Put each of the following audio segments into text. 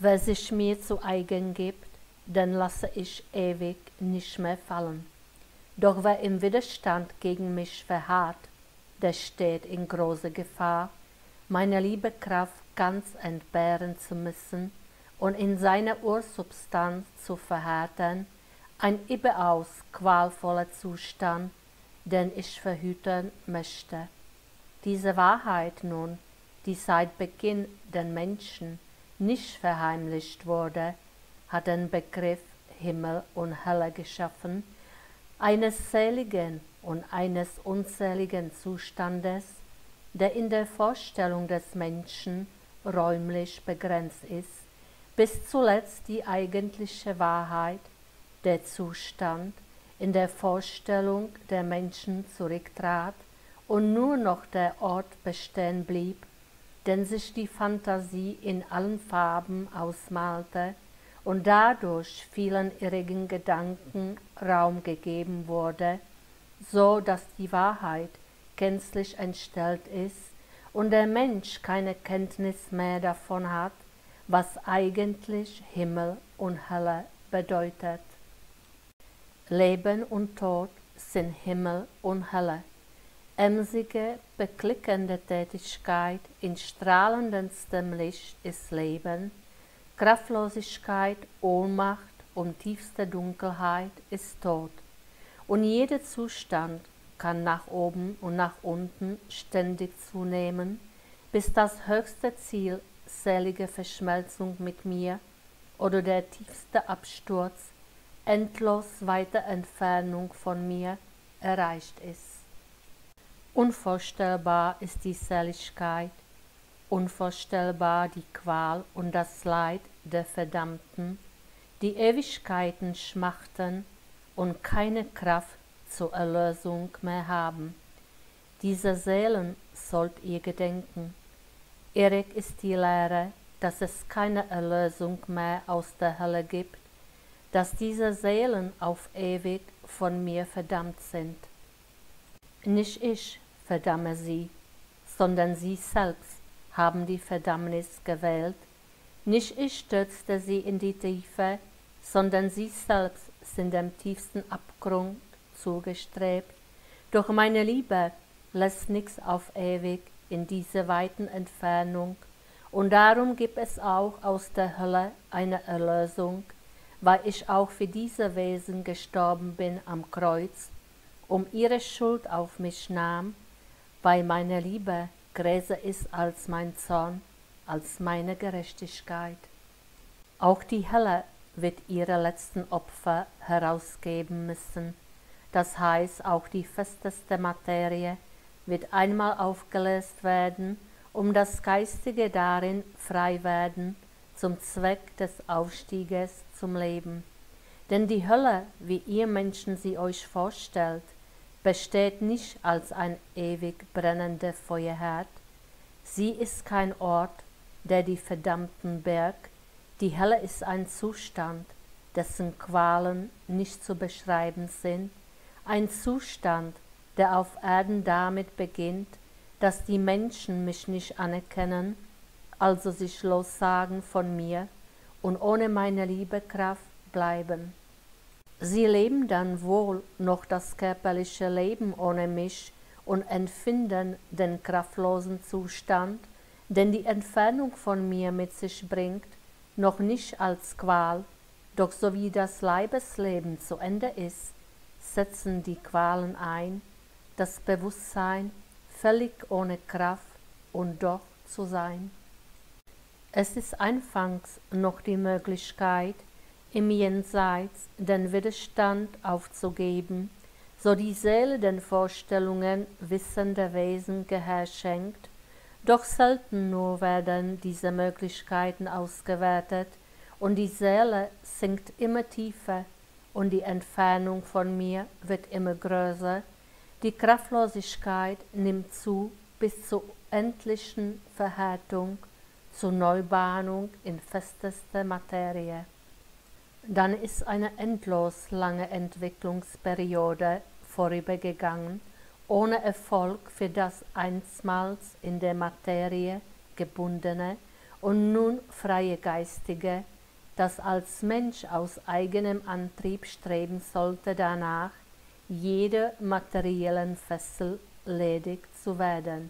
Wer sich mir zu eigen gibt, den lasse ich ewig nicht mehr fallen. Doch wer im Widerstand gegen mich verharrt, der steht in großer Gefahr, meine liebe Kraft ganz entbehren zu müssen und in seiner Ursubstanz zu verhärten, ein überaus qualvoller Zustand, den ich verhüten möchte. Diese Wahrheit nun, die seit Beginn den Menschen nicht verheimlicht wurde, hat den Begriff Himmel und Hölle geschaffen, eines seligen und eines unzähligen Zustandes, der in der Vorstellung des Menschen räumlich begrenzt ist, bis zuletzt die eigentliche Wahrheit, der Zustand, in der Vorstellung der Menschen zurücktrat und nur noch der Ort bestehen blieb, den sich die Fantasie in allen Farben ausmalte und dadurch vielen irrigen Gedanken Raum gegeben wurde, so dass die Wahrheit gänzlich entstellt ist und der Mensch keine Kenntnis mehr davon hat, was eigentlich Himmel und Hölle bedeutet. Leben und Tod sind Himmel und Hölle emsige, beklickende Tätigkeit in strahlendenstem Licht ist Leben, Kraftlosigkeit, Ohnmacht und tiefste Dunkelheit ist Tod. Und jeder Zustand kann nach oben und nach unten ständig zunehmen, bis das höchste Ziel selige Verschmelzung mit mir oder der tiefste Absturz, endlos weite Entfernung von mir erreicht ist. Unvorstellbar ist die Seligkeit, unvorstellbar die Qual und das Leid der Verdammten, die Ewigkeiten schmachten und keine Kraft zur Erlösung mehr haben. Diese Seelen sollt ihr gedenken. Irrig ist die Lehre, dass es keine Erlösung mehr aus der Hölle gibt, dass diese Seelen auf ewig von mir verdammt sind. Nicht ich, verdamme sie, sondern sie selbst haben die Verdammnis gewählt. Nicht ich stürzte sie in die Tiefe, sondern sie selbst sind dem tiefsten Abgrund zugestrebt. Doch meine Liebe lässt nichts auf ewig in dieser weiten Entfernung, und darum gibt es auch aus der Hölle eine Erlösung, weil ich auch für diese Wesen gestorben bin am Kreuz, um ihre Schuld auf mich nahm weil meine Liebe größer ist als mein Zorn, als meine Gerechtigkeit. Auch die Hölle wird ihre letzten Opfer herausgeben müssen, das heißt auch die festeste Materie wird einmal aufgelöst werden, um das Geistige darin frei werden zum Zweck des Aufstieges zum Leben. Denn die Hölle, wie ihr Menschen sie euch vorstellt, besteht nicht als ein ewig brennender Feuerherd. Sie ist kein Ort, der die verdammten Berg, die Hölle ist ein Zustand, dessen Qualen nicht zu beschreiben sind, ein Zustand, der auf Erden damit beginnt, dass die Menschen mich nicht anerkennen, also sich lossagen von mir und ohne meine Liebekraft bleiben. Sie leben dann wohl noch das körperliche Leben ohne mich und empfinden den kraftlosen Zustand, den die Entfernung von mir mit sich bringt, noch nicht als Qual, doch so wie das Leibesleben zu Ende ist, setzen die Qualen ein, das Bewusstsein völlig ohne Kraft und doch zu sein. Es ist anfangs noch die Möglichkeit, im Jenseits den Widerstand aufzugeben, so die Seele den Vorstellungen wissender Wesen Gehör schenkt, doch selten nur werden diese Möglichkeiten ausgewertet und die Seele sinkt immer tiefer und die Entfernung von mir wird immer größer, die Kraftlosigkeit nimmt zu bis zur endlichen Verhärtung, zur Neubahnung in festeste Materie. Dann ist eine endlos lange Entwicklungsperiode vorübergegangen, ohne Erfolg für das einstmals in der Materie gebundene und nun freie Geistige, das als Mensch aus eigenem Antrieb streben sollte danach, jeder materiellen Fessel ledig zu werden.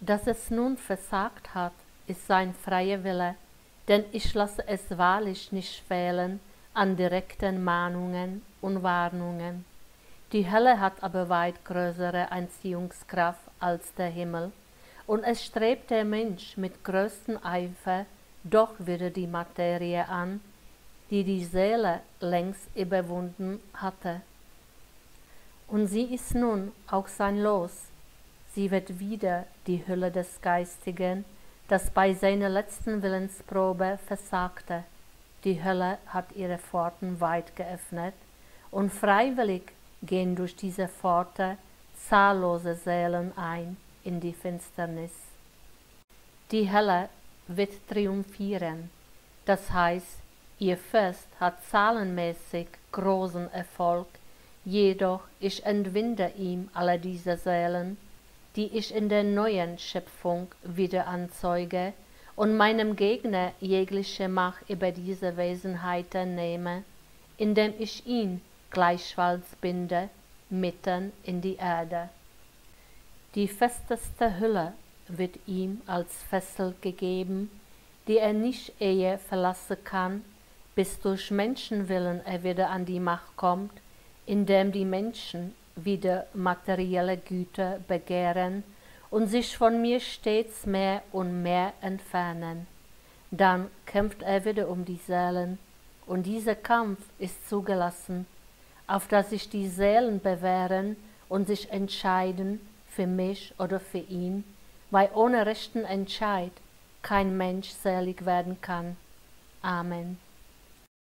Dass es nun versagt hat, ist sein freier Wille, denn ich lasse es wahrlich nicht fehlen an direkten Mahnungen und Warnungen. Die Hölle hat aber weit größere Anziehungskraft als der Himmel, und es strebt der Mensch mit größtem Eifer doch wieder die Materie an, die die Seele längst überwunden hatte. Und sie ist nun auch sein Los, sie wird wieder die Hülle des Geistigen, das bei seiner letzten Willensprobe versagte. Die Hölle hat ihre Pforten weit geöffnet, und freiwillig gehen durch diese Pforte zahllose Seelen ein in die Finsternis. Die Hölle wird triumphieren, das heißt, ihr Fest hat zahlenmäßig großen Erfolg, jedoch ich entwinde ihm alle diese Seelen, die ich in der neuen Schöpfung wieder anzeuge und meinem Gegner jegliche Macht über diese Wesenheiten nehme, indem ich ihn gleichfalls binde mitten in die Erde. Die festeste Hülle wird ihm als Fessel gegeben, die er nicht ehe verlassen kann, bis durch Menschenwillen er wieder an die Macht kommt, indem die Menschen wieder materielle Güter begehren und sich von mir stets mehr und mehr entfernen. Dann kämpft er wieder um die Seelen, und dieser Kampf ist zugelassen, auf dass sich die Seelen bewähren und sich entscheiden für mich oder für ihn, weil ohne rechten Entscheid kein Mensch selig werden kann. Amen.